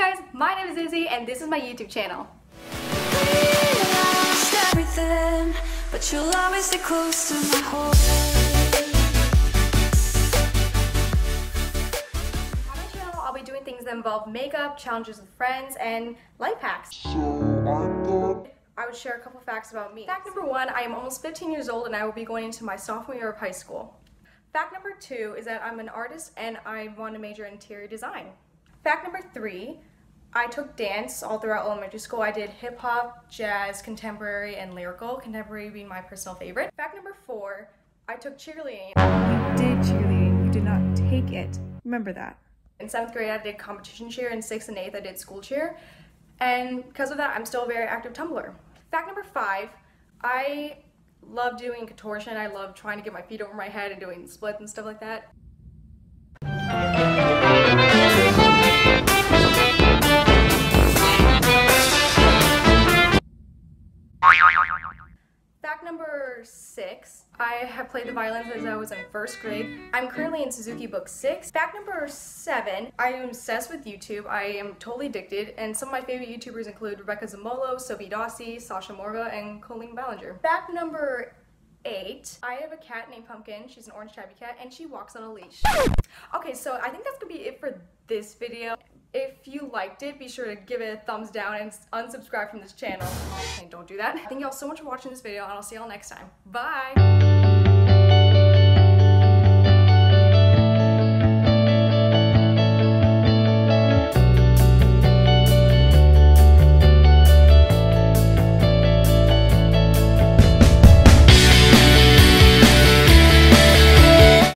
guys, my name is Izzy and this is my YouTube channel. but you'll always stay close to my heart. On my channel, I'll be doing things that involve makeup, challenges with friends, and life hacks. So I would share a couple facts about me. Fact number one, I am almost 15 years old and I will be going into my sophomore year of high school. Fact number two is that I'm an artist and I want to major in interior design. Fact number three, I took dance all throughout elementary school. I did hip hop, jazz, contemporary, and lyrical, contemporary being my personal favorite. Fact number four, I took cheerleading. You did cheerleading, you did not take it. Remember that. In seventh grade, I did competition cheer. In sixth and eighth, I did school cheer. And because of that, I'm still a very active tumbler. Fact number five, I love doing contortion. I love trying to get my feet over my head and doing splits and stuff like that. Number six, I have played the violin since I was in first grade. I'm currently in Suzuki Book 6. Fact number seven, I am obsessed with YouTube. I am totally addicted, and some of my favorite YouTubers include Rebecca Zamolo, Sophie Dossi, Sasha Morga, and Colleen Ballinger. Fact number eight, I have a cat named Pumpkin. She's an orange tabby cat, and she walks on a leash. Okay, so I think that's gonna be it for this video. If you liked it, be sure to give it a thumbs down and unsubscribe from this channel. And don't do that. Thank y'all so much for watching this video, and I'll see y'all next time. Bye!